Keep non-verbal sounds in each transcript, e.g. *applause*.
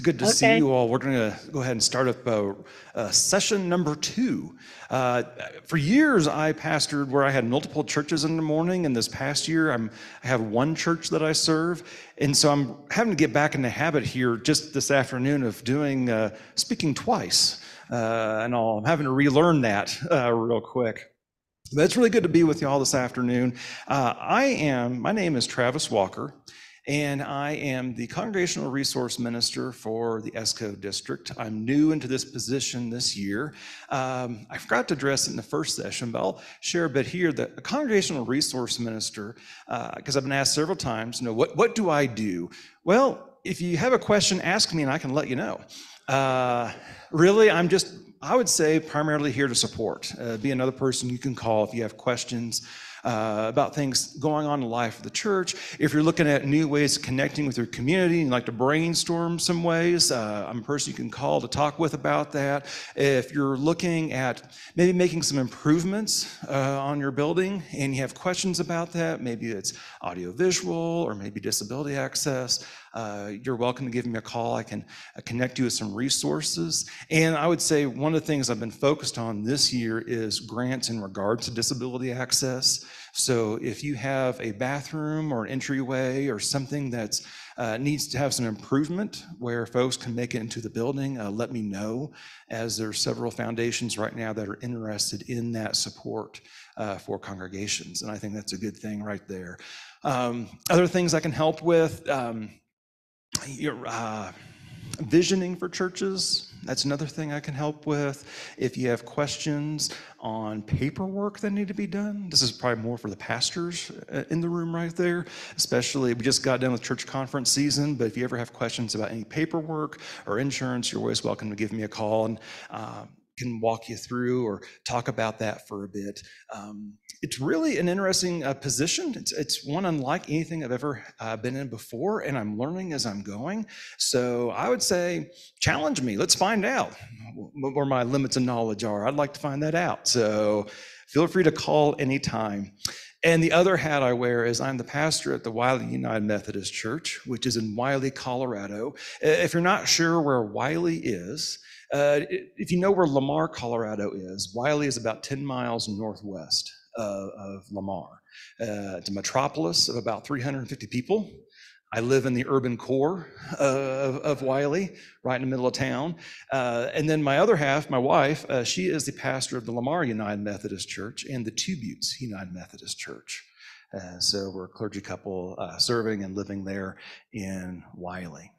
It's good to see you all. We're going to go ahead and start up uh, uh, session number two. Uh, for years, I pastored where I had multiple churches in the morning, and this past year, I'm, I have one church that I serve. And so I'm having to get back in the habit here just this afternoon of doing uh, speaking twice. Uh, and all. I'm having to relearn that uh, real quick. But it's really good to be with you all this afternoon. Uh, I am, my name is Travis Walker, and I am the Congregational Resource Minister for the ESCO District. I'm new into this position this year. Um, I forgot to address it in the first session, but I'll share a bit here. The Congregational Resource Minister, because I've been asked several times, you know, what, what do I do? Well, if you have a question, ask me and I can let you know. Uh, really, I'm just, I would say, primarily here to support, uh, be another person you can call if you have questions. Uh, about things going on in the life of the church. If you're looking at new ways of connecting with your community and you'd like to brainstorm some ways, uh, I'm a person you can call to talk with about that. If you're looking at maybe making some improvements uh, on your building and you have questions about that, maybe it's audiovisual or maybe disability access, uh, you're welcome to give me a call. I can uh, connect you with some resources. And I would say one of the things I've been focused on this year is grants in regard to disability access. So if you have a bathroom or an entryway or something that's uh, needs to have some improvement where folks can make it into the building, uh, let me know, as there's several foundations right now that are interested in that support uh, for congregations. And I think that's a good thing right there. Um, other things I can help with. Um, your uh, visioning for churches that's another thing i can help with. If you have questions on paperwork that need to be done this is probably more for the pastors uh, in the room right there especially we just got done with church conference season but if you ever have questions about any paperwork or insurance you're always welcome to give me a call. And uh, can walk you through or talk about that for a bit. Um, it's really an interesting uh, position. It's, it's, one unlike anything I've ever uh, been in before, and I'm learning as I'm going. So I would say, challenge me. Let's find out where my limits of knowledge are. I'd like to find that out. So feel free to call anytime. And the other hat I wear is I'm the pastor at the Wiley United Methodist Church, which is in Wiley, Colorado. If you're not sure where Wiley is, uh, if you know where Lamar, Colorado is, Wiley is about 10 miles northwest of, of Lamar. Uh, it's a metropolis of about 350 people. I live in the urban core of, of Wiley, right in the middle of town. Uh, and then my other half, my wife, uh, she is the pastor of the Lamar United Methodist Church and the Two Buttes United Methodist Church. Uh, so we're a clergy couple uh, serving and living there in Wiley.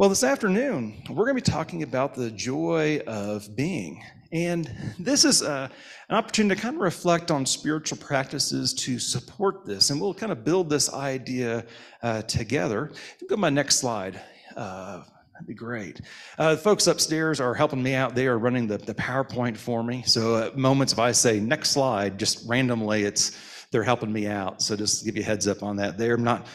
Well, this afternoon, we're going to be talking about the joy of being. And this is a, uh, an opportunity to kind of reflect on spiritual practices to support this. And we'll kind of build this idea uh, together. Go to my next slide. Uh, that'd be great. Uh, folks upstairs are helping me out. They are running the, the PowerPoint for me. So at moments if I say next slide, just randomly, it's they're helping me out. So just give you a heads up on that. They're not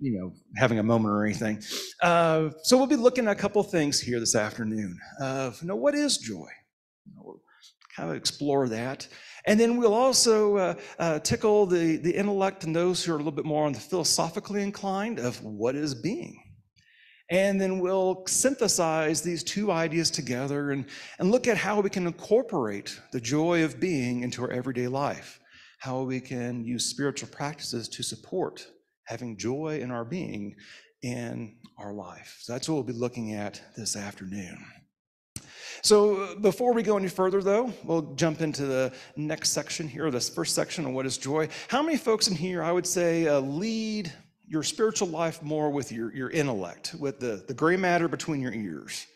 you know, having a moment or anything. Uh, so we'll be looking at a couple things here this afternoon. Uh, you know, what is joy? You know, we'll kind of explore that. And then we'll also uh, uh, tickle the, the intellect and those who are a little bit more on the philosophically inclined of what is being. And then we'll synthesize these two ideas together and, and look at how we can incorporate the joy of being into our everyday life, how we can use spiritual practices to support having joy in our being in our life. So that's what we'll be looking at this afternoon. So before we go any further, though, we'll jump into the next section here, this first section on what is joy. How many folks in here, I would say, uh, lead your spiritual life more with your, your intellect, with the, the gray matter between your ears?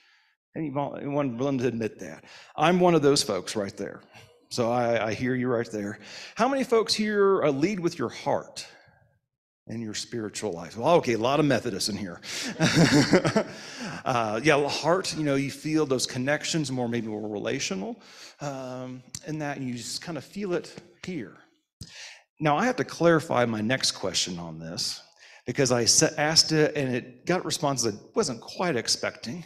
Anyone willing to admit that? I'm one of those folks right there. So I, I hear you right there. How many folks here uh, lead with your heart? In your spiritual life. Well, okay, a lot of Methodists in here. *laughs* uh, yeah, heart, you know, you feel those connections more, maybe more relational, um, and that you just kind of feel it here. Now, I have to clarify my next question on this because I asked it and it got responses I wasn't quite expecting.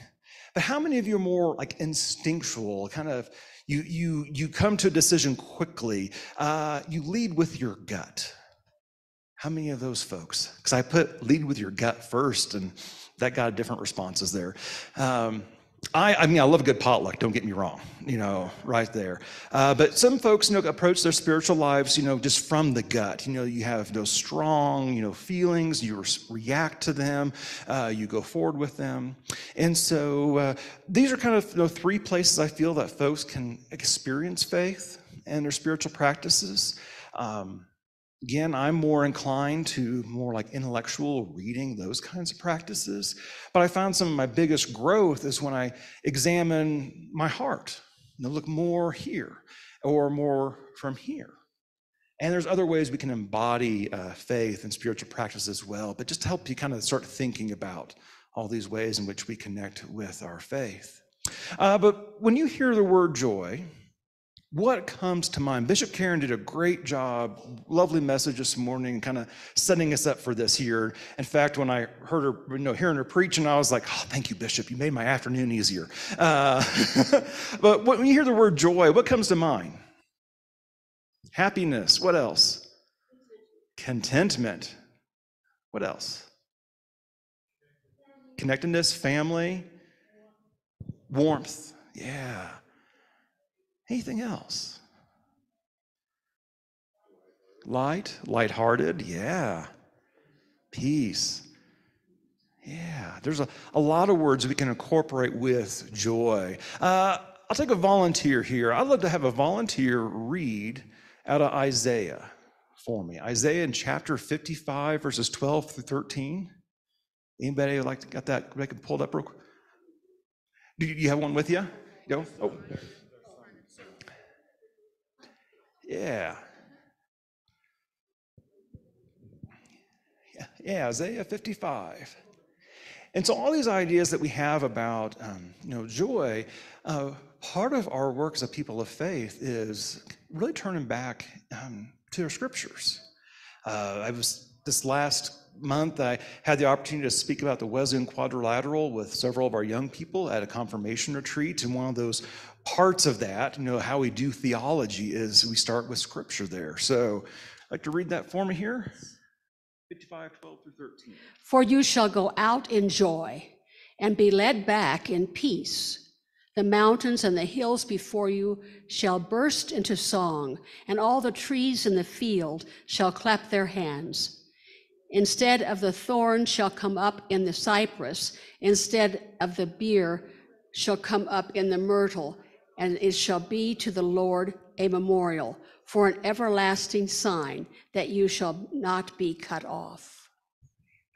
But how many of you are more like instinctual, kind of you you you come to a decision quickly? Uh, you lead with your gut. How many of those folks? Because I put lead with your gut first, and that got different responses there. Um, I, I mean, I love a good potluck. Don't get me wrong. You know, right there. Uh, but some folks, you know, approach their spiritual lives, you know, just from the gut. You know, you have those strong, you know, feelings. You re- react to them. Uh, you go forward with them. And so uh, these are kind of know, three places I feel that folks can experience faith and their spiritual practices. Um, Again, I'm more inclined to more like intellectual reading, those kinds of practices. But I found some of my biggest growth is when I examine my heart, and look more here or more from here. And there's other ways we can embody uh, faith and spiritual practice as well, but just to help you kind of start thinking about all these ways in which we connect with our faith. Uh, but when you hear the word joy, what comes to mind? Bishop Karen did a great job, lovely message this morning, kind of setting us up for this here. In fact, when I heard her, you know, hearing her preaching, I was like, "Oh, thank you, Bishop. You made my afternoon easier." Uh, *laughs* but when you hear the word joy, what comes to mind? Happiness. What else? Contentment. What else? Connectedness, family, warmth. Yeah. Anything else? Light, lighthearted, yeah. Peace. Yeah, there's a, a lot of words we can incorporate with joy. Uh, I'll take a volunteer here. I'd love to have a volunteer read out of Isaiah for me. Isaiah in chapter 55, verses 12 through 13. Anybody like to get that? I can pull it up real quick. Do you have one with you? You Oh. Yeah. Yeah, Isaiah 55. And so all these ideas that we have about um, you know joy, uh, part of our work as a people of faith is really turning back um, to our scriptures. Uh, I was this last month I had the opportunity to speak about the Wesleyan Quadrilateral with several of our young people at a confirmation retreat, and one of those parts of that, you know, how we do theology is we start with scripture there. So I'd like to read that for me here. 55, 12 through 13. For you shall go out in joy and be led back in peace. The mountains and the hills before you shall burst into song, and all the trees in the field shall clap their hands. Instead of the thorn shall come up in the cypress, instead of the beer shall come up in the myrtle, and it shall be to the Lord a memorial for an everlasting sign that you shall not be cut off.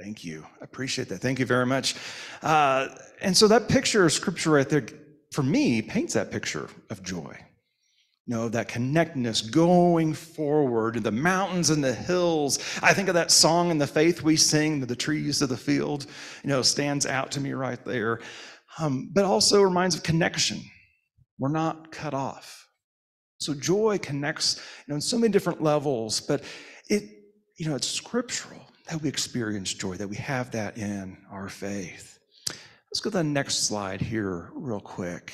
Thank you. I appreciate that. Thank you very much. Uh, and so that picture of scripture right there, for me, paints that picture of joy. You know, that connectedness going forward, the mountains and the hills. I think of that song in the faith we sing, the trees of the field, you know, stands out to me right there. Um, but also reminds of connection we're not cut off. So joy connects you know, on so many different levels, but it, you know, it's scriptural that we experience joy, that we have that in our faith. Let's go to the next slide here, real quick.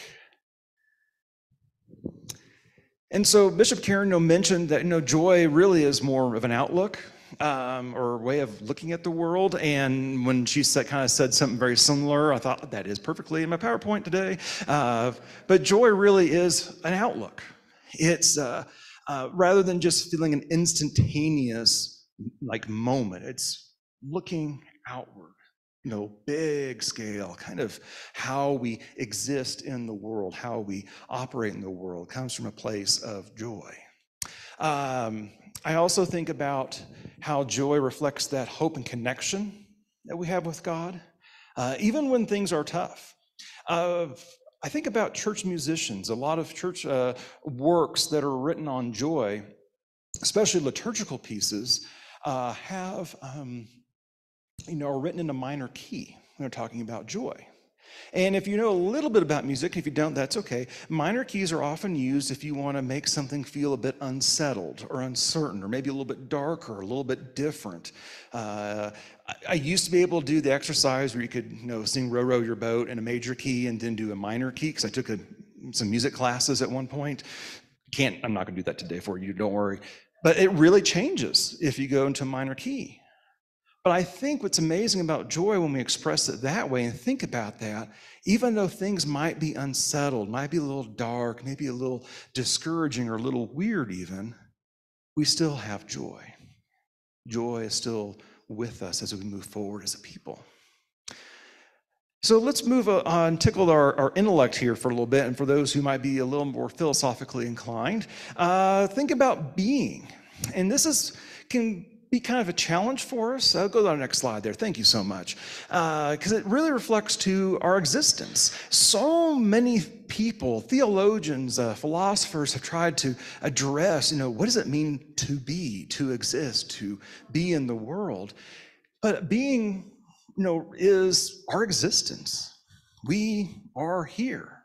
And so Bishop Karen mentioned that you know, joy really is more of an outlook um, or way of looking at the world. And when she said, kind of said something very similar, I thought that is perfectly in my PowerPoint today. Uh, but joy really is an outlook. It's uh, uh, rather than just feeling an instantaneous like moment. It's looking outward. You know, big scale, kind of how we exist in the world, how we operate in the world comes from a place of joy. Um, I also think about how joy reflects that hope and connection that we have with God, uh, even when things are tough. Uh, I think about church musicians, a lot of church uh, works that are written on joy, especially liturgical pieces, uh, have, um, you know, are written in a minor key they're talking about joy. And if you know a little bit about music, if you don't, that's okay. Minor keys are often used if you want to make something feel a bit unsettled or uncertain, or maybe a little bit darker, a little bit different. Uh, I, used to be able to do the exercise where you could, you know, sing "Row Row Your Boat" in a major key and then do a minor key because I took a, some music classes at one point. Can't. I'm not going to do that today for you. Don't worry. But it really changes if you go into minor key. But I think what's amazing about joy when we express it that way and think about that, even though things might be unsettled, might be a little dark, maybe a little discouraging or a little weird, even, we still have joy. Joy is still with us as we move forward as a people. So let's move on, tickle our, our, intellect here for a little bit. And for those who might be a little more philosophically inclined, uh, think about being. And this is can be kind of a challenge for us. I'll go to the next slide there. Thank you so much. Because uh, it really reflects to our existence. So many people, theologians, uh, philosophers have tried to address, you know, what does it mean to be, to exist, to be in the world? But being, you know, is our existence. We are here.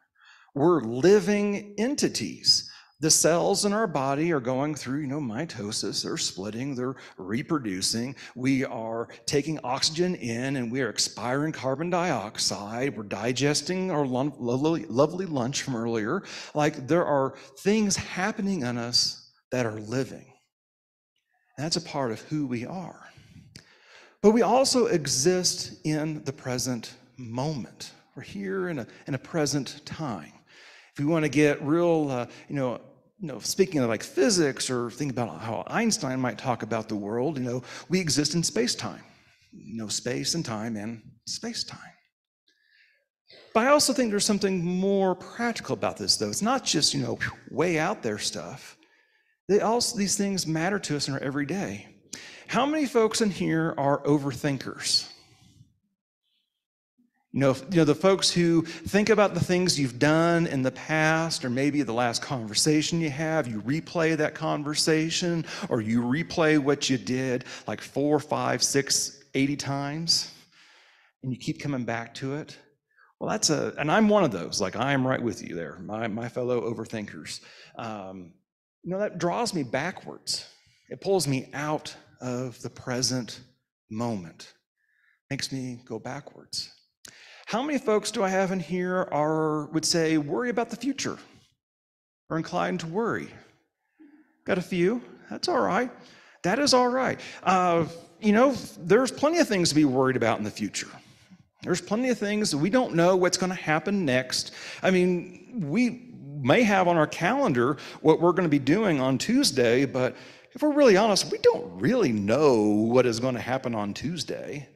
We're living entities. The cells in our body are going through, you know, mitosis, they're splitting, they're reproducing. We are taking oxygen in and we are expiring carbon dioxide. We're digesting our lovely, lovely lunch from earlier. Like there are things happening in us that are living. That's a part of who we are. But we also exist in the present moment. We're here in a, in a present time. If we want to get real, uh, you know, you know, speaking of like physics or think about how Einstein might talk about the world, you know, we exist in space time, you know, space and time and space time. But I also think there's something more practical about this, though. It's not just, you know, way out there stuff. They also, these things matter to us in our everyday. How many folks in here are overthinkers? You know, you know, the folks who think about the things you've done in the past, or maybe the last conversation you have, you replay that conversation, or you replay what you did like four, five, six, eighty times, and you keep coming back to it. Well, that's a, and I'm one of those. Like I am right with you there, my my fellow overthinkers. Um, you know, that draws me backwards. It pulls me out of the present moment, makes me go backwards. How many folks do I have in here are would say worry about the future or inclined to worry? Got a few. That's all right. That is all right. Uh, you know, there's plenty of things to be worried about in the future. There's plenty of things that we don't know what's going to happen next. I mean, we may have on our calendar what we're going to be doing on Tuesday, but if we're really honest, we don't really know what is going to happen on Tuesday.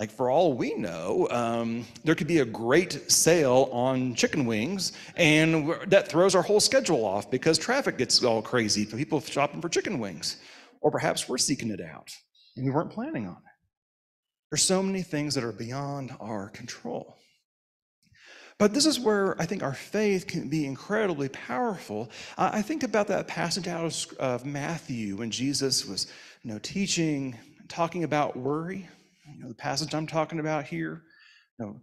Like, for all we know, um, there could be a great sale on chicken wings, and that throws our whole schedule off because traffic gets all crazy people shopping for chicken wings. Or perhaps we're seeking it out and we weren't planning on it. There's so many things that are beyond our control. But this is where I think our faith can be incredibly powerful. I think about that passage out of Matthew when Jesus was you know, teaching, talking about worry. You know, the passage I'm talking about here, you know,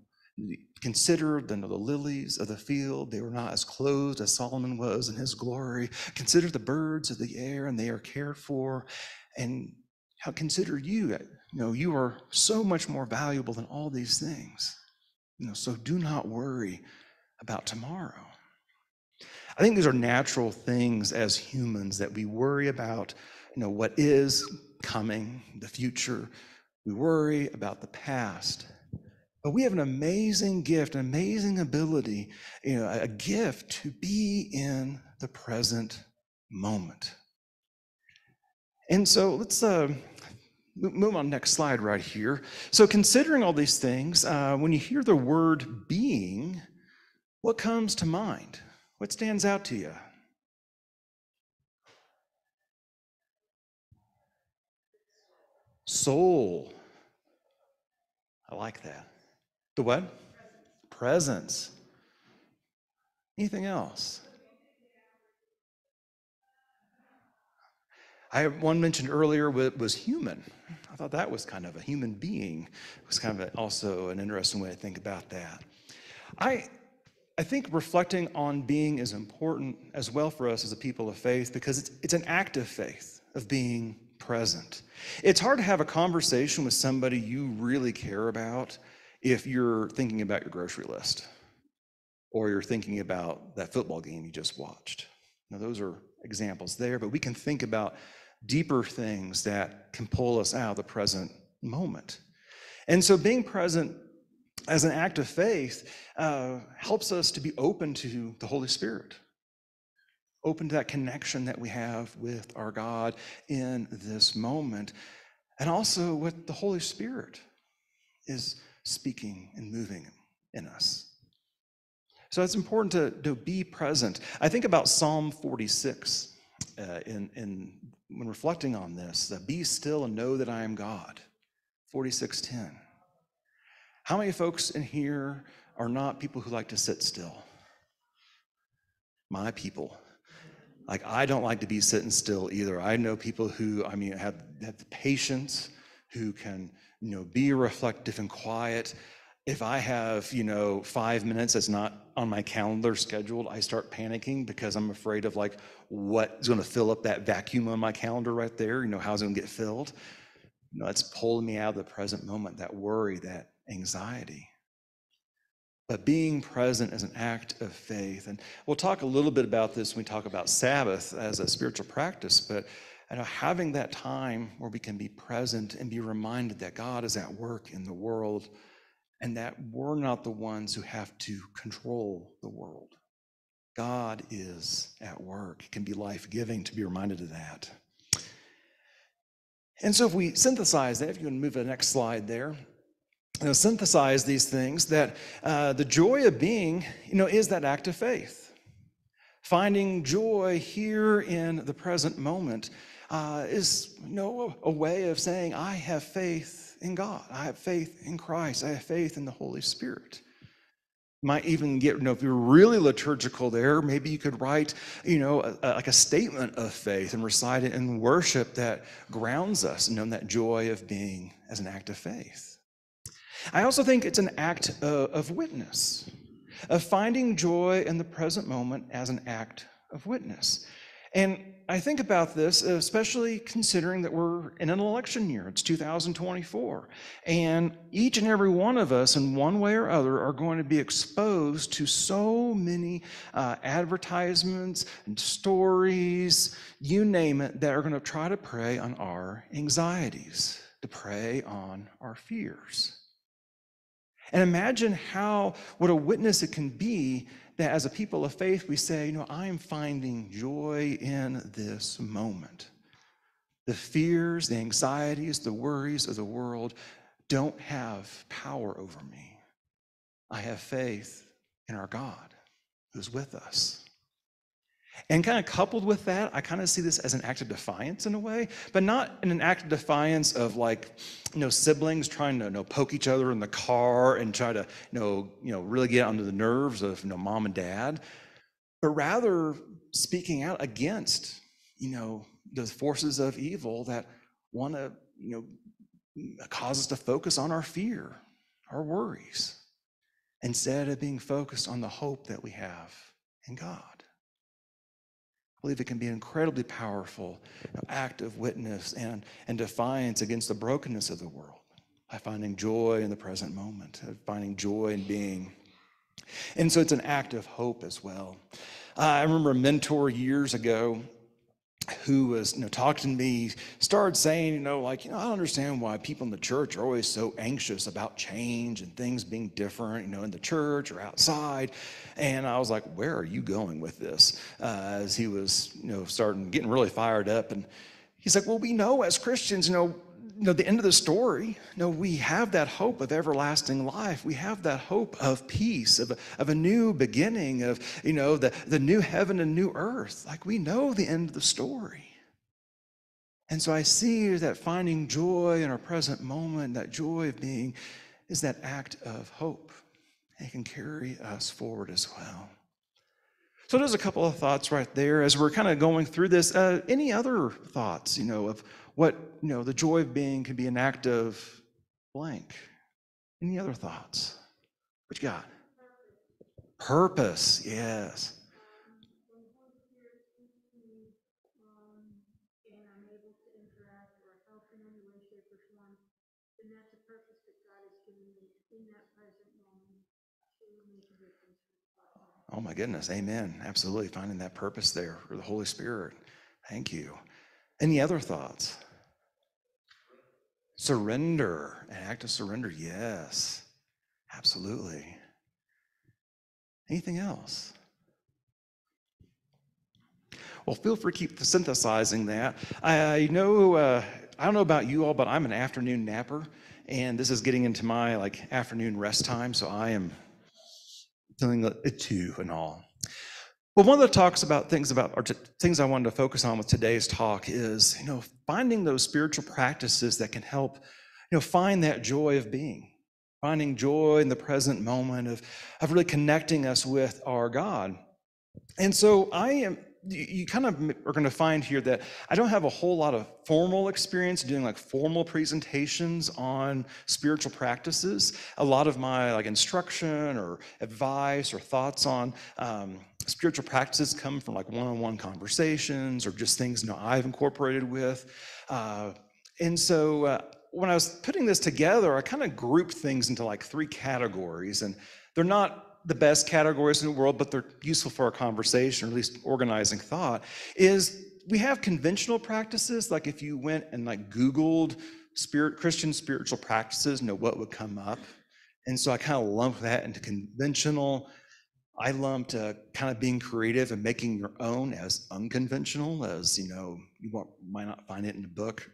consider the, the lilies of the field. They were not as clothed as Solomon was in his glory. Consider the birds of the air, and they are cared for. And how consider you, eh, you know, you are so much more valuable than all these things. You know, so do not worry about tomorrow. I think these are natural things as humans that we worry about, you know, what is coming, the future, we worry about the past. But we have an amazing gift, an amazing ability, you know, a gift to be in the present moment. And so let's uh, move on next slide right here. So considering all these things, uh, when you hear the word being, what comes to mind? What stands out to you? Soul. I like that. The what? Presence. Anything else? I one mentioned earlier was human. I thought that was kind of a human being. It was kind of a, also an interesting way to think about that. I I think reflecting on being is important as well for us as a people of faith because it's, it's an act of faith, of being present. It's hard to have a conversation with somebody you really care about if you're thinking about your grocery list or you're thinking about that football game you just watched. Now, those are examples there, but we can think about deeper things that can pull us out of the present moment. And so being present as an act of faith uh, helps us to be open to the Holy Spirit, open to that connection that we have with our God in this moment, and also what the Holy Spirit is speaking and moving in us. So it's important to, to be present. I think about Psalm 46 uh, in, in, when reflecting on this, be still and know that I am God. 4610. How many folks in here are not people who like to sit still? My people. Like I don't like to be sitting still either. I know people who, I mean, have, have the patience, who can, you know, be reflective and quiet. If I have, you know, five minutes that's not on my calendar scheduled, I start panicking because I'm afraid of like what's going to fill up that vacuum on my calendar right there. You know, how's it going to get filled? You know, that's pulling me out of the present moment, that worry, that anxiety. But being present is an act of faith. And we'll talk a little bit about this when we talk about Sabbath as a spiritual practice, but you know, having that time where we can be present and be reminded that God is at work in the world and that we're not the ones who have to control the world. God is at work. It can be life giving to be reminded of that. And so, if we synthesize that, if you can move to the next slide there, you know, synthesize these things, that uh, the joy of being, you know, is that act of faith. Finding joy here in the present moment uh, is, you know, a way of saying, I have faith in God. I have faith in Christ. I have faith in the Holy Spirit might even get you know if you're really liturgical there maybe you could write you know a, a, like a statement of faith and recite it in worship that grounds us and you know, that joy of being as an act of faith i also think it's an act of, of witness of finding joy in the present moment as an act of witness and I think about this, especially considering that we're in an election year. It's 2024. And each and every one of us, in one way or other, are going to be exposed to so many uh, advertisements and stories, you name it, that are going to try to prey on our anxieties, to prey on our fears. And imagine how, what a witness it can be that as a people of faith, we say, you know, I am finding joy in this moment. The fears, the anxieties, the worries of the world don't have power over me. I have faith in our God who's with us. And kind of coupled with that, I kind of see this as an act of defiance in a way, but not in an act of defiance of like, you know, siblings trying to you know, poke each other in the car and try to, you know, you know, really get under the nerves of you know, mom and dad, but rather speaking out against, you know, the forces of evil that want to, you know, cause us to focus on our fear, our worries, instead of being focused on the hope that we have in God. Believe it can be an incredibly powerful act of witness and, and defiance against the brokenness of the world by finding joy in the present moment, finding joy in being. And so it's an act of hope as well. Uh, I remember a mentor years ago who was you know talking to me started saying you know like you know i don't understand why people in the church are always so anxious about change and things being different you know in the church or outside. And i was like where are you going with this? Uh, as he was you know starting getting really fired up. And he's like well we know as christians you know know, the end of the story, no we have that hope of everlasting life. We have that hope of peace, of a, of a new beginning, of, you know, the, the new heaven and new earth. Like we know the end of the story. And so I see that finding joy in our present moment, that joy of being, is that act of hope. It can carry us forward as well. So there's a couple of thoughts right there as we're kind of going through this. Uh, any other thoughts, you know, of what, you know, the joy of being can be an act of blank. Any other thoughts? What you got? Purpose, yes. Oh my goodness, amen. Absolutely finding that purpose there for the Holy Spirit. Thank you. Any other thoughts? Surrender, an act of surrender, yes, absolutely. Anything else? Well, feel free to keep synthesizing that. I know, uh, I don't know about you all, but I'm an afternoon napper, and this is getting into my like afternoon rest time, so I am feeling it too and all. But one of the talks about things about or things I wanted to focus on with today's talk is, you know, finding those spiritual practices that can help, you know, find that joy of being finding joy in the present moment of, of really connecting us with our God. And so I am, you kind of are going to find here that I don't have a whole lot of formal experience doing like formal presentations on spiritual practices. A lot of my like instruction or advice or thoughts on um, spiritual practices come from like one-on-one conversations or just things you know I've incorporated with. Uh, and so uh, when I was putting this together, I kind of grouped things into like three categories, and they're not the best categories in the world, but they're useful for our conversation, or at least organizing thought. Is we have conventional practices, like if you went and like Googled spirit Christian spiritual practices, know what would come up. And so I kind of lumped that into conventional. I lumped uh, kind of being creative and making your own as unconventional, as you know, you might not find it in a book.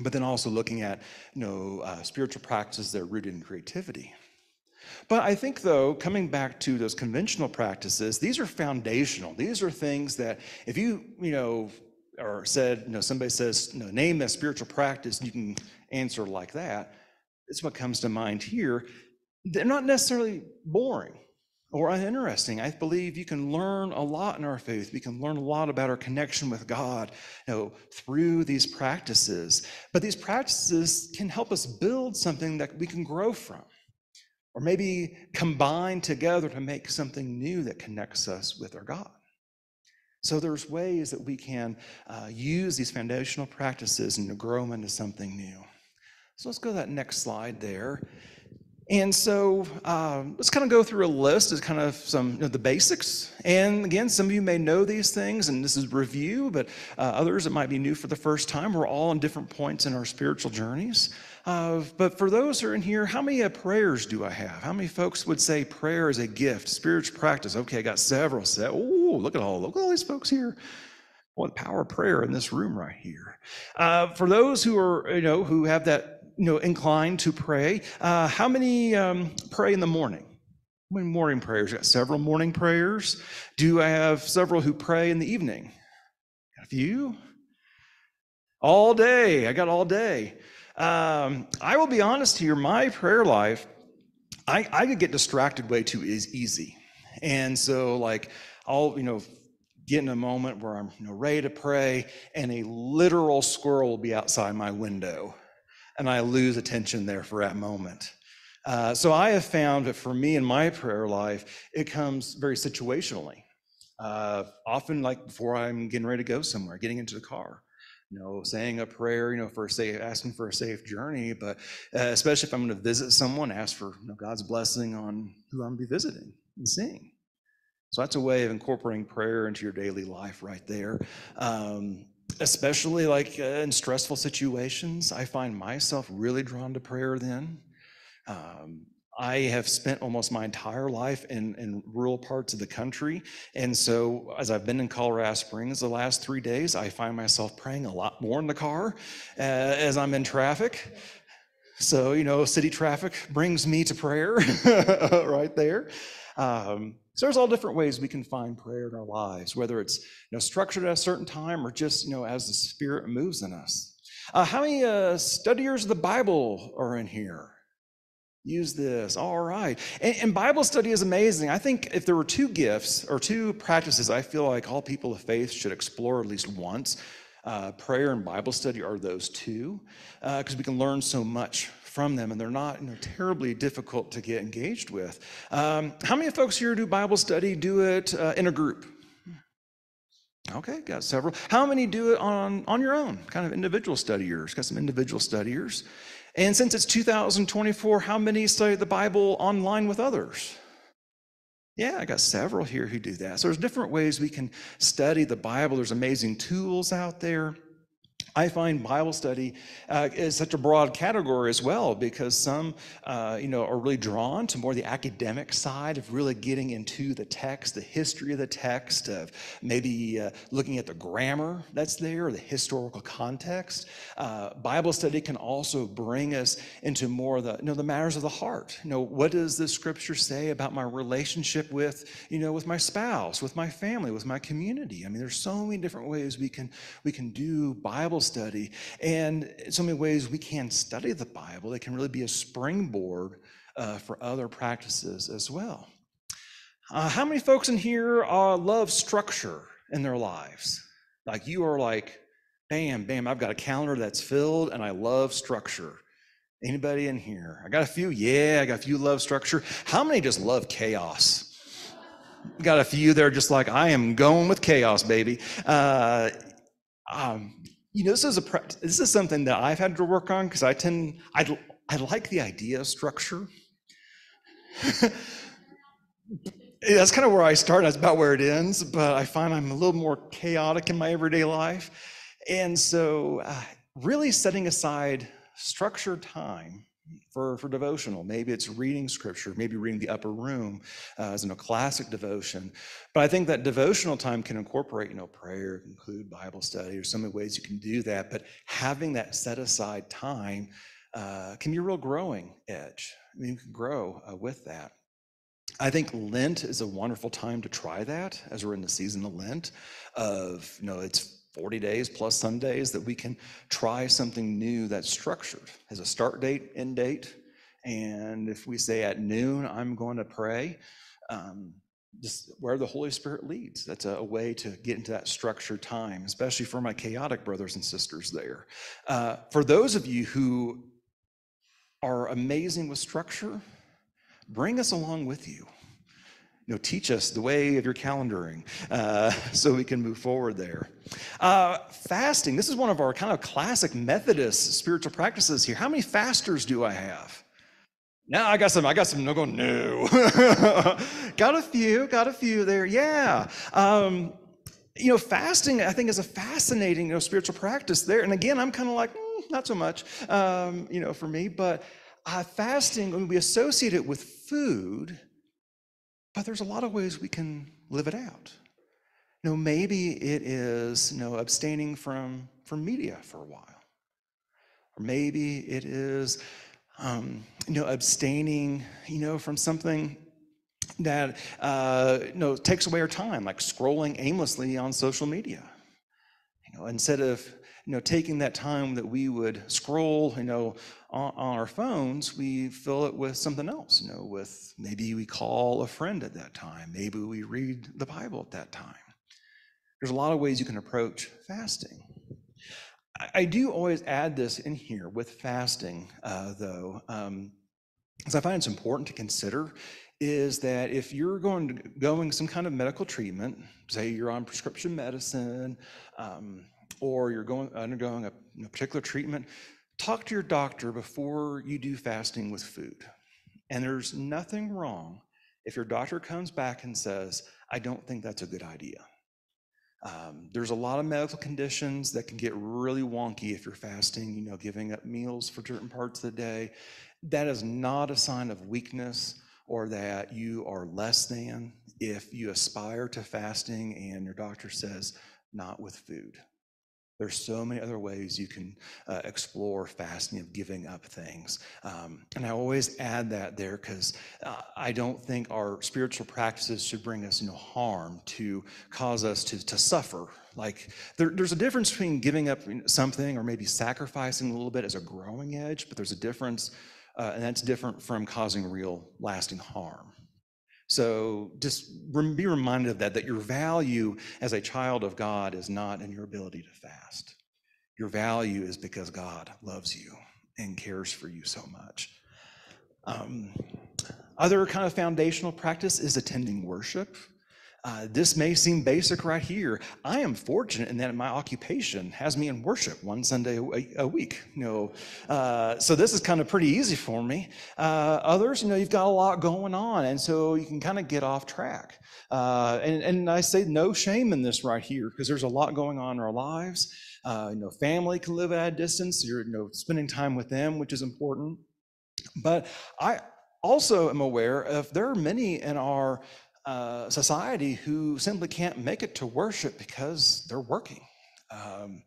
But then also looking at you know uh, spiritual practices that are rooted in creativity. But i think though coming back to those conventional practices these are foundational. These are things that if you you know or said you know somebody says you know, name a spiritual practice you can answer like that it's what comes to mind here. They're not necessarily boring or uninteresting. I believe you can learn a lot in our faith. We can learn a lot about our connection with God you know, through these practices. But these practices can help us build something that we can grow from, or maybe combine together to make something new that connects us with our God. So there's ways that we can uh, use these foundational practices and to grow them into something new. So let's go to that next slide there. And so um, let's kind of go through a list of kind of some you know, the basics. And again, some of you may know these things, and this is review, but uh, others it might be new for the first time. We're all in different points in our spiritual journeys. Uh, but for those who are in here, how many uh, prayers do I have? How many folks would say prayer is a gift, spiritual practice? Okay, I got several. Set. Oh, look at all look at all these folks here. What power of prayer in this room right here. Uh, for those who are you know who have that you know, inclined to pray. Uh, how many um, pray in the morning? How many morning prayers? Got several morning prayers. Do I have several who pray in the evening? Got a few. All day. I got all day. Um, I will be honest here. My prayer life, I, I could get distracted way too is easy, and so like I'll you know get in a moment where I'm you know, ready to pray, and a literal squirrel will be outside my window and I lose attention there for that moment. Uh, so I have found that for me in my prayer life, it comes very situationally. Uh, often, like before I'm getting ready to go somewhere, getting into the car, you know, saying a prayer, you know, for a safe, asking for a safe journey, but uh, especially if I'm going to visit someone, ask for you know, God's blessing on who I'm going to be visiting and seeing. So that's a way of incorporating prayer into your daily life right there. Um, especially like uh, in stressful situations, I find myself really drawn to prayer then. Um, I have spent almost my entire life in, in rural parts of the country. And so, as I've been in Colorado Springs the last three days, I find myself praying a lot more in the car uh, as I'm in traffic. So, you know, city traffic brings me to prayer *laughs* right there. Um, so there's all different ways we can find prayer in our lives, whether it's you know structured at a certain time or just you know as the Spirit moves in us. Uh, how many uh, studiers of the Bible are in here? Use this. All right. And, and, Bible study is amazing. I think if there were two gifts or two practices I feel like all people of faith should explore at least once, uh, prayer and Bible study are those two, because uh, we can learn so much from them, and they're not you know, terribly difficult to get engaged with. Um, how many folks here do Bible study, do it uh, in a group? Okay, got several. How many do it on, on your own, kind of individual studiers? Got some individual studiers. And since it's 2024, how many study the Bible online with others? Yeah, I got several here who do that. So there's different ways we can study the Bible. There's amazing tools out there. I find Bible study uh, is such a broad category as well because some, uh, you know, are really drawn to more the academic side of really getting into the text, the history of the text, of maybe uh, looking at the grammar that's there, the historical context. Uh, Bible study can also bring us into more the, you know, the matters of the heart. You know, what does the Scripture say about my relationship with, you know, with my spouse, with my family, with my community? I mean, there's so many different ways we can we can do Bible study. And so many ways, we can study the Bible. It can really be a springboard uh, for other practices as well. Uh, how many folks in here uh, love structure in their lives? Like you are like, bam, bam, I've got a calendar that's filled and I love structure. Anybody in here? I got a few. Yeah, I got a few love structure. How many just love chaos? Got a few there just like, I am going with chaos, baby. Uh, um, you know, this is a this is something that I've had to work on because I tend I I like the idea of structure. *laughs* That's kind of where I start. That's about where it ends. But I find I'm a little more chaotic in my everyday life, and so uh, really setting aside structured time for, for devotional. Maybe it's reading scripture, maybe reading the upper room uh, as in a classic devotion. But I think that devotional time can incorporate, you know, prayer, include Bible study, or so many ways you can do that. But having that set aside time uh, can be a real growing edge. I mean, you can grow uh, with that. I think Lent is a wonderful time to try that as we're in the season of Lent. Of you know, it's 40 days plus Sundays that we can try something new that's structured, has a start date, end date. And if we say at noon, I'm going to pray, um, just where the Holy Spirit leads. That's a, a, way to get into that structured time, especially for my chaotic brothers and sisters there. Uh, for those of you who are amazing with structure, bring us along with you you know, teach us the way of your calendaring uh, *laughs* so we can move forward there. Uh, fasting, this is one of our kind of classic Methodist spiritual practices here. How many fasters do I have? Now I got some, I got some, no go, no. *laughs* got a few, got a few there, yeah. Um, you know, fasting, I think, is a fascinating, you know, spiritual practice there. And again, I'm kind of like, mm, not so much, um, you know, for me. But uh, fasting, when we associate it with food, but there's a lot of ways we can live it out. You know, maybe it is, you know, abstaining from, from media for a while. Or maybe it is, um, you know, abstaining, you know, from something that, uh, you know, takes away our time, like scrolling aimlessly on social media. You know, instead of you know, taking that time that we would scroll, you know, on, on, our phones, we fill it with something else, you know, with maybe we call a friend at that time, maybe we read the Bible at that time. There's a lot of ways you can approach fasting. I, I do always add this in here with fasting, uh, though, um, because I find it's important to consider is that if you're going to, going some kind of medical treatment, say you're on prescription medicine, um, or you're going undergoing a, particular treatment, talk to your doctor before you do fasting with food. And there's nothing wrong if your doctor comes back and says, I don't think that's a good idea. Um, there's a lot of medical conditions that can get really wonky if you're fasting, you know, giving up meals for certain parts of the day. That is not a sign of weakness or that you are less than if you aspire to fasting and your doctor says, not with food. There's so many other ways you can uh, explore fasting of giving up things. Um, and I always add that there because uh, I don't think our spiritual practices should bring us no harm to cause us to, to suffer. Like there, there's a difference between giving up something or maybe sacrificing a little bit as a growing edge, but there's a difference, uh, and that's different from causing real lasting harm. So just be reminded of that, that your value as a child of God is not in your ability to fast. Your value is because God loves you and cares for you so much. Um, other kind of foundational practice is attending worship. Uh, this may seem basic right here. I am fortunate in that my occupation has me in worship one Sunday a, week. You know, uh, so this is kind of pretty easy for me. Uh, others, you know, you've got a lot going on, and so you can kind of get off track. Uh, and, and I say no shame in this right here because there's a lot going on in our lives. Uh, you know, family can live at a distance. You're you know spending time with them, which is important. But I also am aware of there are many in our uh, society who simply can't make it to worship because they're working. Um,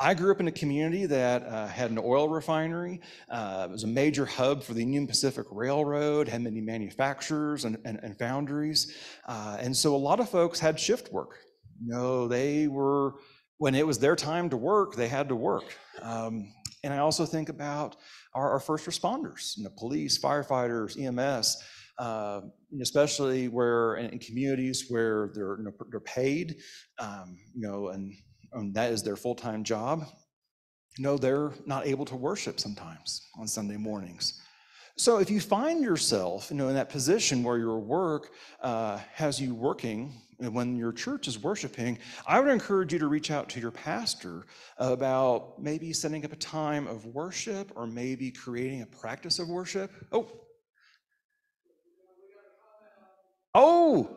I grew up in a community that uh, had an oil refinery. Uh, it was a major hub for the Union Pacific Railroad, had many manufacturers and, and, and foundries. Uh, and so a lot of folks had shift work. You know, they were, when it was their time to work, they had to work. Um, and I also think about our, our first responders, you know, police, firefighters, EMS, uh, especially where in, communities where they're, you know, they're paid, um, you know, and um, that is their full-time job, you know, they're not able to worship sometimes on Sunday mornings. So if you find yourself, you know, in that position where your work uh, has you working when your church is worshiping, I would encourage you to reach out to your pastor about maybe setting up a time of worship or maybe creating a practice of worship. Oh, oh,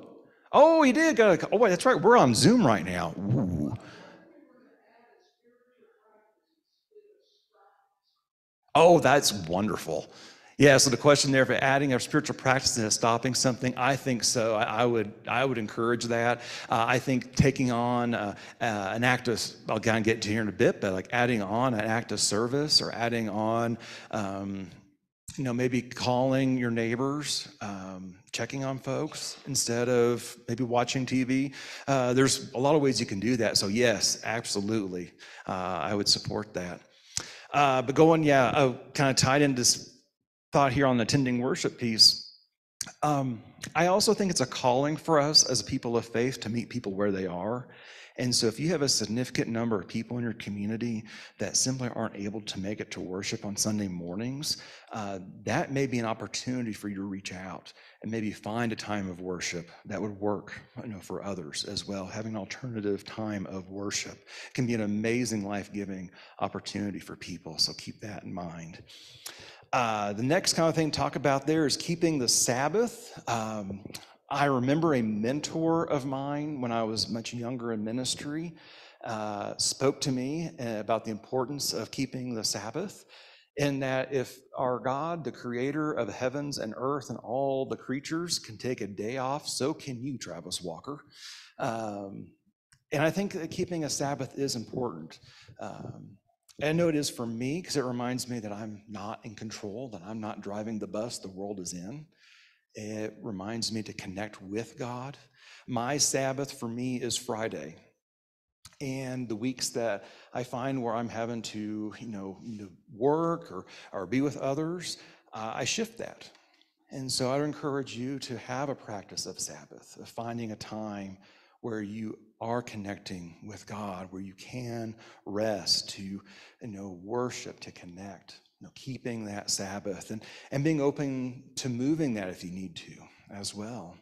oh, he did. Got a, oh, wait, that's right. We're on Zoom right now. Ooh. Oh, that's wonderful. Yeah, so the question there, for adding a spiritual practice and stopping something, I think so. I, I would, I would encourage that. Uh, I think taking on uh, uh, an act of, I'll kind of get to here in a bit, but like adding on an act of service or adding on, um, you know, maybe calling your neighbors, um, checking on folks instead of maybe watching TV. Uh, there's a lot of ways you can do that. So yes, absolutely, uh, I would support that. Uh, but going, yeah, uh, kind of tied into this thought here on the attending worship piece. Um, I also think it's a calling for us as people of faith to meet people where they are. And so, if you have a significant number of people in your community that simply aren't able to make it to worship on Sunday mornings, uh, that may be an opportunity for you to reach out and maybe find a time of worship that would work you know, for others as well. Having an alternative time of worship can be an amazing, life giving opportunity for people. So, keep that in mind. Uh, the next kind of thing to talk about there is keeping the Sabbath. Um, I remember a mentor of mine when I was much younger in ministry uh, spoke to me uh, about the importance of keeping the Sabbath, in that if our God, the creator of heavens and earth and all the creatures, can take a day off, so can you, Travis Walker. Um, and I think that keeping a Sabbath is important. Um, and I know it is for me because it reminds me that I'm not in control, that I'm not driving the bus the world is in. It reminds me to connect with God. My Sabbath for me is Friday. And the weeks that I find where I'm having to, you know, work or, or be with others, uh, I shift that. And so I'd encourage you to have a practice of Sabbath, of finding a time where you are connecting with God, where you can rest, to you know, worship, to connect know, keeping that Sabbath and, and being open to moving that if you need to as well.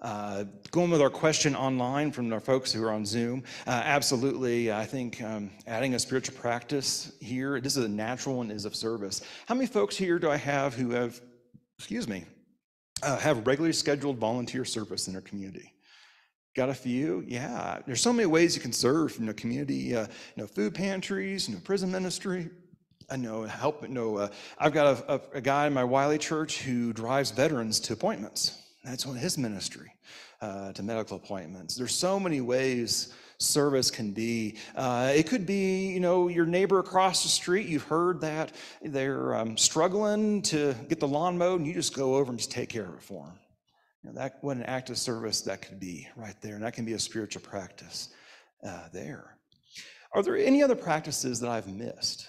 Uh, going with our question online from our folks who are on Zoom, uh, absolutely. I think um, adding a spiritual practice here, this is a natural one, is of service. How many folks here do I have who have, excuse me, uh, have regularly scheduled volunteer service in their community? Got a few? Yeah. There's so many ways you can serve, you know, community, uh, you know, food pantries, you know, prison ministry, I know help. No, uh, I've got a, a, a, guy in my Wiley church who drives veterans to appointments. That's one of his ministry uh, to medical appointments. There's so many ways service can be. Uh, it could be, you know, your neighbor across the street. You've heard that they're um, struggling to get the lawn mowed, and you just go over and just take care of it for them. You know, that what an act of service that could be right there, and that can be a spiritual practice uh, there. Are there any other practices that I've missed?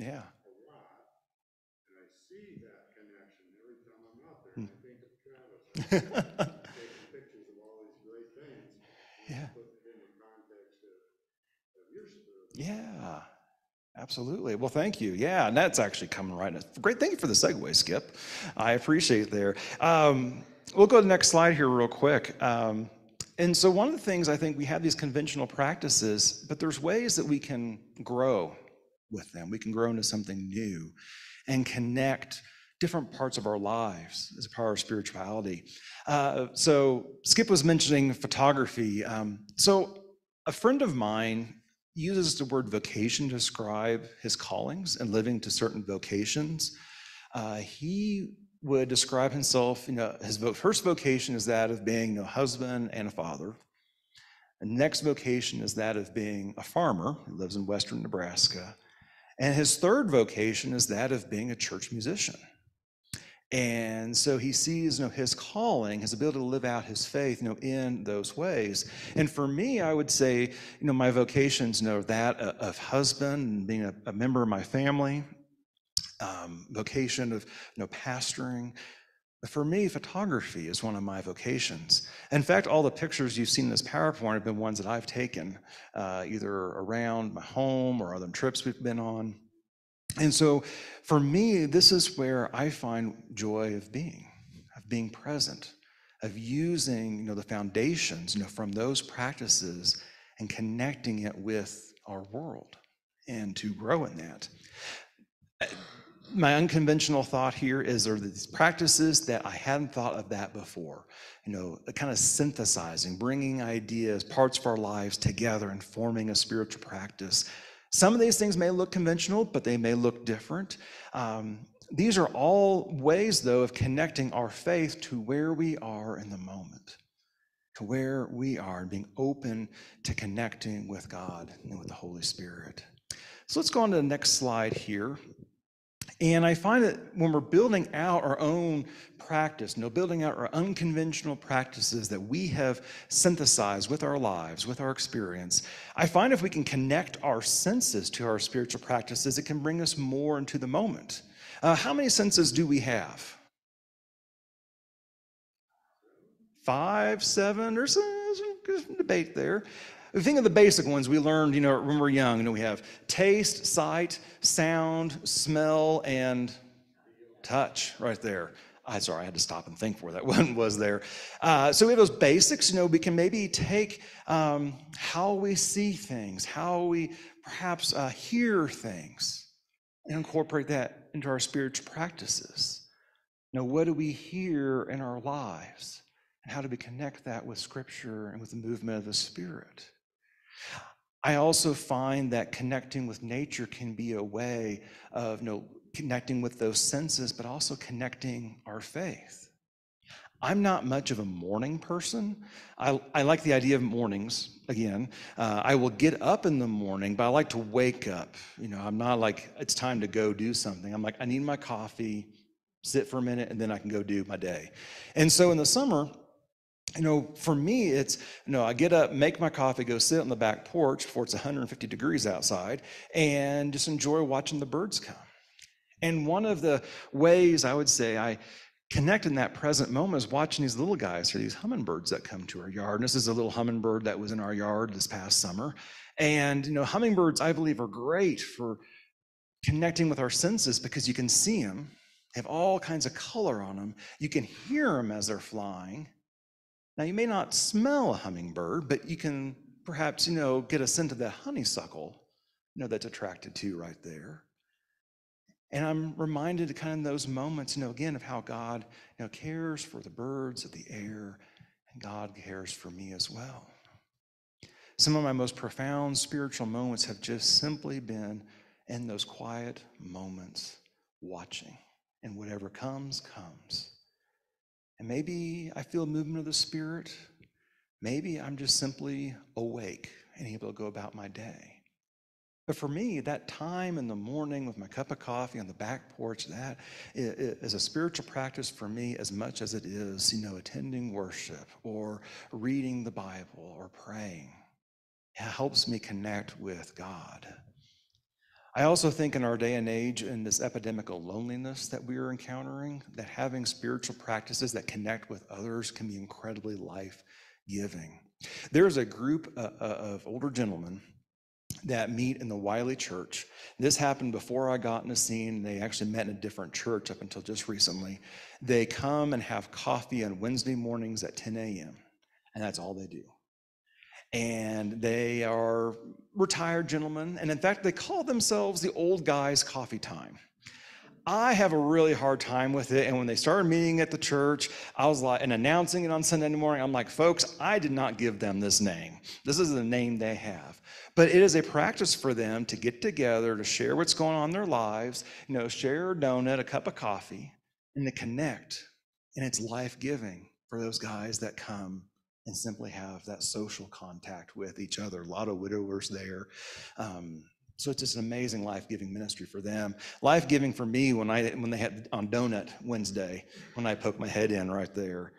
Yeah. a lot. And I see that connection every time I'm out there. I hmm. think of Travis. *laughs* Yeah. Absolutely. Well, thank you. Yeah, and that's actually coming right. Now. Great. Thank you for the segue, Skip. I appreciate there. Um, we'll go to the next slide here real quick. Um, and so one of the things I think we have these conventional practices, but there's ways that we can grow with them. We can grow into something new and connect different parts of our lives as a part of spirituality. Uh, so Skip was mentioning photography. Um, so a friend of mine uses the word vocation to describe his callings and living to certain vocations. Uh, he would describe himself, you know, his first vocation is that of being a husband and a father. The next vocation is that of being a farmer who lives in western Nebraska. And his third vocation is that of being a church musician. And so he sees you know, his calling, his ability to live out his faith, you know, in those ways. And for me, I would say, you know, my vocations, you know, that of husband and being a, a member of my family, um, vocation of, you know, pastoring. For me, photography is one of my vocations. In fact, all the pictures you've seen in this PowerPoint have been ones that I've taken, uh, either around my home or other trips we've been on. And so for me, this is where I find joy of being, of being present, of using you know, the foundations you know, from those practices and connecting it with our world and to grow in that. My unconventional thought here is there are these practices that I hadn't thought of that before. You know, kind of synthesizing, bringing ideas, parts of our lives together and forming a spiritual practice some of these things may look conventional, but they may look different. Um, these are all ways, though, of connecting our faith to where we are in the moment, to where we are, and being open to connecting with God and with the Holy Spirit. So let's go on to the next slide here. And I find that when we're building out our own practice, you know, building out our unconventional practices that we have synthesized with our lives, with our experience, I find if we can connect our senses to our spiritual practices, it can bring us more into the moment. Uh, how many senses do we have? Five, seven, or some, debate there. Think of the basic ones we learned, you know, when we are young. You know, we have taste, sight, sound, smell, and touch right there. I sorry, I had to stop and think where that *laughs* one was there. Uh, so we have those basics. You know, we can maybe take um, how we see things, how we perhaps uh, hear things, and incorporate that into our spiritual practices. You know, what do we hear in our lives? And how do we connect that with Scripture and with the movement of the Spirit? I also find that connecting with nature can be a way of you know, connecting with those senses, but also connecting our faith. I'm not much of a morning person. I, I like the idea of mornings again. Uh, I will get up in the morning, but I like to wake up. You know, I'm not like, it's time to go do something. I'm like, I need my coffee, sit for a minute, and then I can go do my day. And so in the summer, you know, for me, it's, you know, I get up, make my coffee, go sit on the back porch before it's 150 degrees outside, and just enjoy watching the birds come. And one of the ways I would say I connect in that present moment is watching these little guys or these hummingbirds that come to our yard. And this is a little hummingbird that was in our yard this past summer. And, you know, hummingbirds, I believe, are great for connecting with our senses because you can see them, they have all kinds of color on them. You can hear them as they're flying now, you may not smell a hummingbird, but you can perhaps, you know, get a scent of that honeysuckle, you know, that's attracted to right there. And I'm reminded of kind of those moments, you know, again, of how God, you know, cares for the birds of the air, and God cares for me as well. Some of my most profound spiritual moments have just simply been in those quiet moments, watching, and whatever comes, comes. And maybe I feel a movement of the Spirit. Maybe I'm just simply awake and able to go about my day. But for me, that time in the morning with my cup of coffee on the back porch, that is a spiritual practice for me as much as it is, you know, attending worship or reading the Bible or praying. It helps me connect with God. I also think in our day and age, in this epidemic of loneliness that we are encountering, that having spiritual practices that connect with others can be incredibly life giving. There's a group uh, uh, of older gentlemen that meet in the Wiley Church. This happened before I got in the scene. They actually met in a different church up until just recently. They come and have coffee on Wednesday mornings at 10 a.m., and that's all they do. And they are retired gentlemen, and in fact, they call themselves the old guys coffee time. I have a really hard time with it. And when they started meeting at the church, I was like, and announcing it on Sunday morning, I'm like, folks, I did not give them this name. This is the name they have. But it is a practice for them to get together, to share what's going on in their lives, you know, share a donut, a cup of coffee, and to connect. And it's life giving for those guys that come and simply have that social contact with each other. A lot of widowers there. Um, so it's just an amazing life-giving ministry for them. Life-giving for me when I when they had on Donut Wednesday when I poked my head in right there.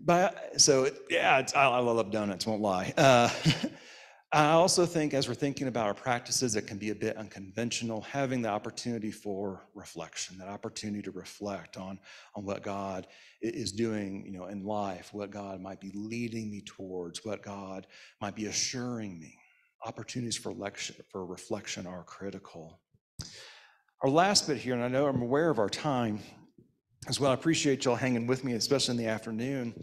But so it, yeah, I, I, love donuts. Won't lie. Uh, *laughs* I also think as we're thinking about our practices, it can be a bit unconventional. Having the opportunity for reflection, that opportunity to reflect on on what God is doing, you know, in life, what God might be leading me towards, what God might be assuring me opportunities for, for reflection are critical. Our last bit here, and I know I'm aware of our time as well. I appreciate y'all hanging with me, especially in the afternoon.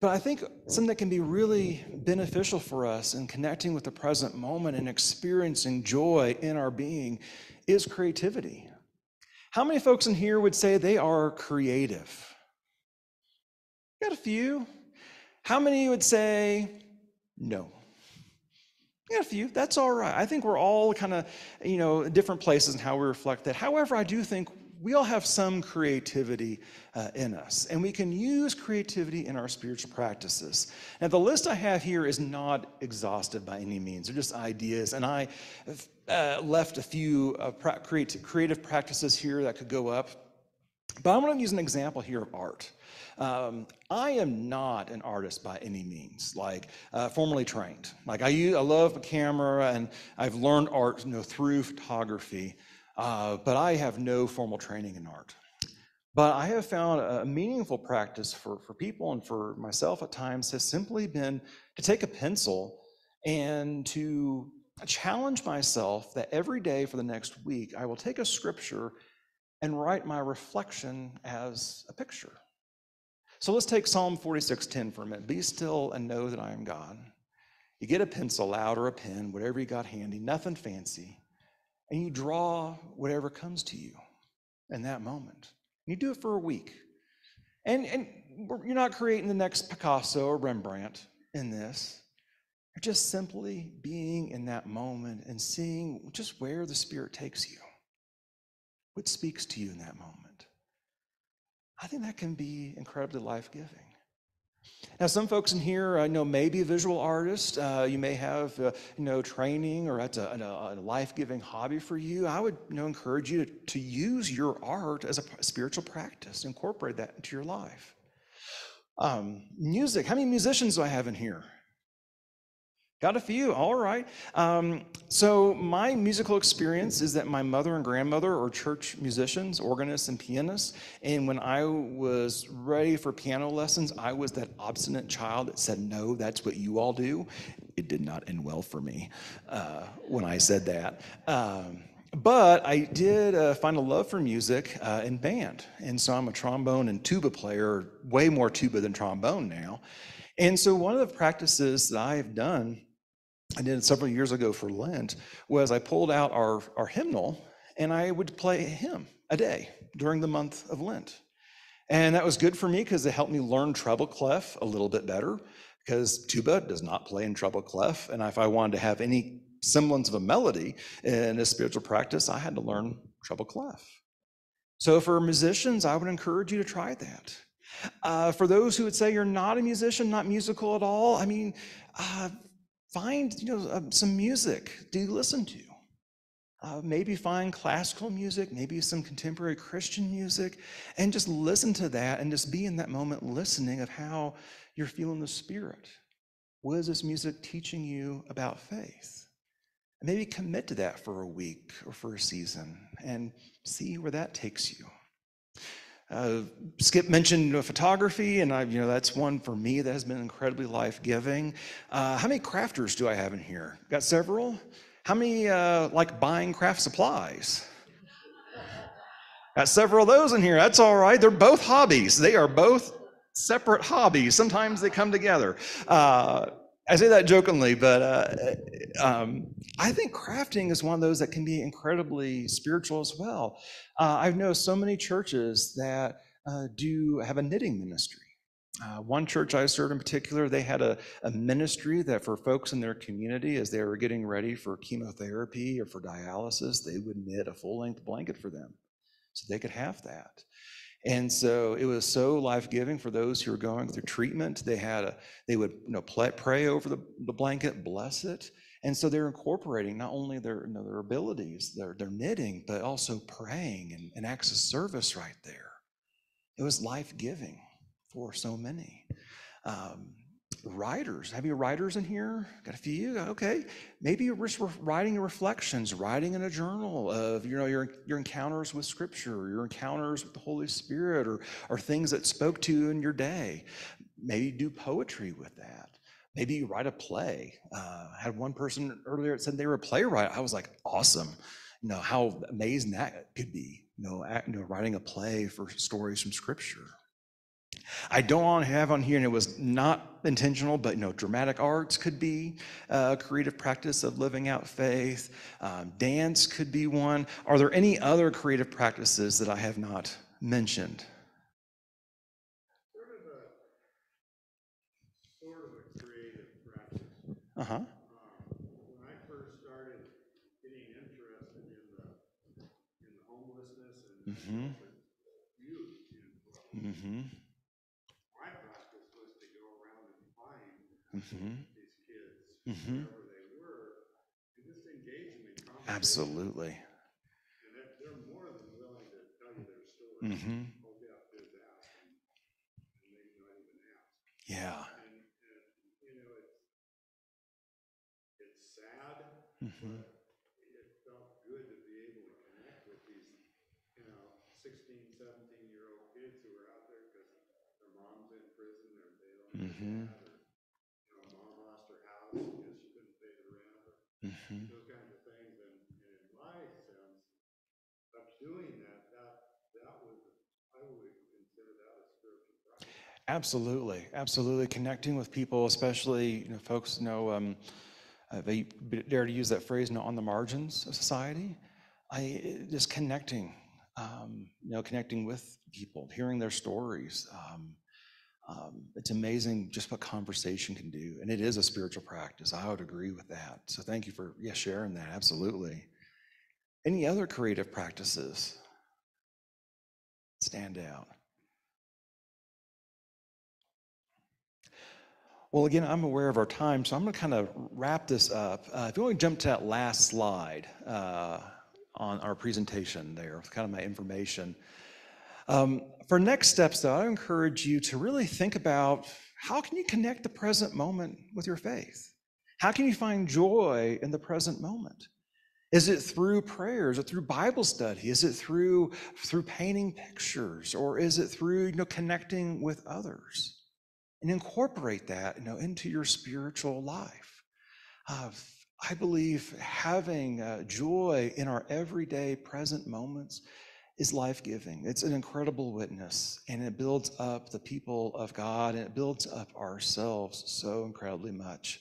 But I think something that can be really beneficial for us in connecting with the present moment and experiencing joy in our being is creativity. How many folks in here would say they are creative? Got a few. How many would say no? Yeah, a few. That's all right. I think we're all kind of, you know, different places in how we reflect that. However, I do think we all have some creativity uh, in us, and we can use creativity in our spiritual practices. Now, the list I have here is not exhaustive by any means. They're just ideas, and I uh, left a few uh, pra- creative practices here that could go up. But I'm going to use an example here of art. Um, I am not an artist by any means, like uh, formally trained. Like I, use, I love a camera and I've learned art you know, through photography, uh, but I have no formal training in art. But I have found a meaningful practice for, for people and for myself at times has simply been to take a pencil and to challenge myself that every day for the next week, I will take a scripture and write my reflection as a picture. So let's take Psalm 46:10 for a minute. Be still and know that I am God. You get a pencil out or a pen, whatever you got handy, nothing fancy, and you draw whatever comes to you in that moment. You do it for a week. And, and you're not creating the next Picasso or Rembrandt in this. You're just simply being in that moment and seeing just where the Spirit takes you. What speaks to you in that moment? I think that can be incredibly life giving. Now, some folks in here, I know, may be a visual artist. Uh, you may have, uh, you know, training, or that's a, a, a life-giving hobby for you. I would, you know, encourage you to, to use your art as a spiritual practice. Incorporate that into your life. Um, music. How many musicians do I have in here? Got a few, all right. Um, so, my musical experience is that my mother and grandmother are church musicians, organists, and pianists. And when I was ready for piano lessons, I was that obstinate child that said, No, that's what you all do. It did not end well for me uh, when I said that. Um, but I did uh, find a love for music uh, in band. And so I'm a trombone and tuba player, way more tuba than trombone now. And so one of the practices that I've done I did several years ago for Lent was I pulled out our, our hymnal and I would play a hymn a day during the month of Lent. And that was good for me because it helped me learn treble clef a little bit better because tuba does not play in treble clef. And if I wanted to have any semblance of a melody in a spiritual practice, I had to learn treble clef. So for musicians, I would encourage you to try that. Uh, for those who would say you're not a musician, not musical at all, I mean, uh, find you know um, some music do you listen to. Uh, maybe find classical music maybe some contemporary christian music and just listen to that and just be in that moment listening of how you're feeling the spirit. What is this music teaching you about faith? Maybe commit to that for a week or for a season and see where that takes you Uh, Skip mentioned uh, photography, and I, you know, that's one for me that has been incredibly life-giving. Uh, how many crafters do I have in here? Got several. How many uh, like buying craft supplies? Got several of those in here. That's all right. They're both hobbies. They are both separate hobbies. Sometimes they come together. I say that jokingly, but uh, um, I think crafting is one of those that can be incredibly spiritual as well. Uh, I know so many churches that uh, do have a knitting ministry. Uh, one church I served in particular, they had a, a ministry that for folks in their community, as they were getting ready for chemotherapy or for dialysis, they would knit a full length blanket for them so they could have that. And so it was so life-giving for those who were going through treatment. They had a, they would you know, play, pray over the, the blanket, bless it. And so they're incorporating not only their, you know, their abilities, their, their knitting, but also praying and, and acts of service right there. It was life-giving for so many. Um, writers. Have you writers in here? Got a few? Okay. Maybe you're just writing reflections, writing in a journal of you know your, your encounters with Scripture, your encounters with the Holy Spirit, or, or things that spoke to you in your day. Maybe do poetry with that. Maybe you write a play. Uh, I had one person earlier that said they were a playwright. I was like, awesome. You know, how amazing that could be. You know, you know writing a play for stories from Scripture. I don't want to have on here, and it was not intentional, but you know, dramatic arts could be a creative practice of living out faith. Um, dance could be one. Are there any other creative practices that I have not mentioned? Sort of a, sort of a creative practice. Uh huh. Um, when I story. Mm hmm. Oh, yeah, Mm hmm. but it felt good to be able to connect with these, you know, 16, 17 year old kids who are out there because their mom's in prison or they don't have Mhm. a dad or, you know, mom lost her house because she couldn't pay the rent or Mm hmm. those kinds of things. And, and in my sense of doing that, that, that was, I would consider that a spiritual practice. Absolutely, absolutely. Connecting with people, especially you know, folks know um, uh, they dare to use that phrase, you know, on the margins of society. I just connecting, um, you know, connecting with people, hearing their stories. Um, um, it's amazing just what conversation can do, and it is a spiritual practice. I would agree with that. So thank you for yeah sharing that. Absolutely. Any other creative practices stand out? Well, again, I'm aware of our time, so I'm going to kind of wrap this up. Uh, if you want to jump to that last slide uh, on our presentation there, kind of my information. Um, for next steps, though, I encourage you to really think about how can you connect the present moment with your faith? How can you find joy in the present moment? Is it through prayer? Is it through Bible study? Is it through through painting pictures, or is it through you know connecting with others? And incorporate that you know into your spiritual life uh, i believe having uh, joy in our everyday present moments is life-giving it's an incredible witness and it builds up the people of god and it builds up ourselves so incredibly much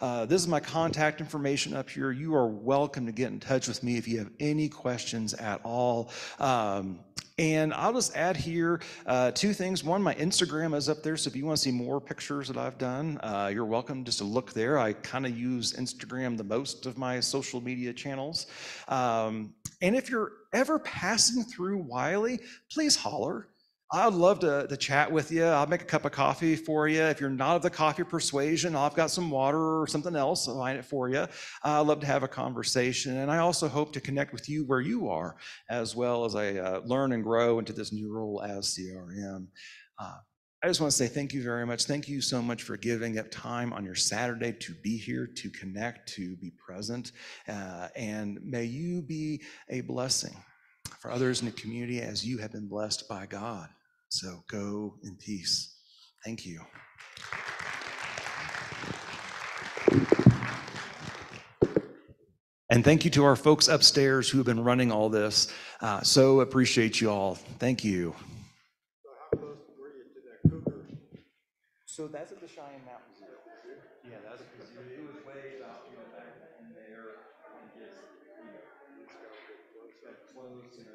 uh, this is my contact information up here. You are welcome to get in touch with me if you have any questions at all. Um, and I'll just add here uh, two things. One, my Instagram is up there, so if you want to see more pictures that I've done, uh, you're welcome just to look there. I kind of use Instagram the most of my social media channels. Um, and if you're ever passing through Wiley, please holler. I'd love to, to chat with you. I'll make a cup of coffee for you. If you're not of the coffee persuasion, I've got some water or something else. I'll find it for you. I'd love to have a conversation. And I also hope to connect with you where you are, as well as I uh, learn and grow into this new role as CRM. Uh, I just want to say thank you very much. Thank you so much for giving up time on your Saturday to be here, to connect, to be present. Uh, and may you be a blessing for others in the community as you have been blessed by God. So go in peace. Thank you. And thank you to our folks upstairs who have been running all this. Uh, so appreciate you all. Thank you. So how close were you to that cougar? So that's at the Cheyenne Mountains. Yeah, that's because it was way out, you know, back in there and just, you know, got close, you know,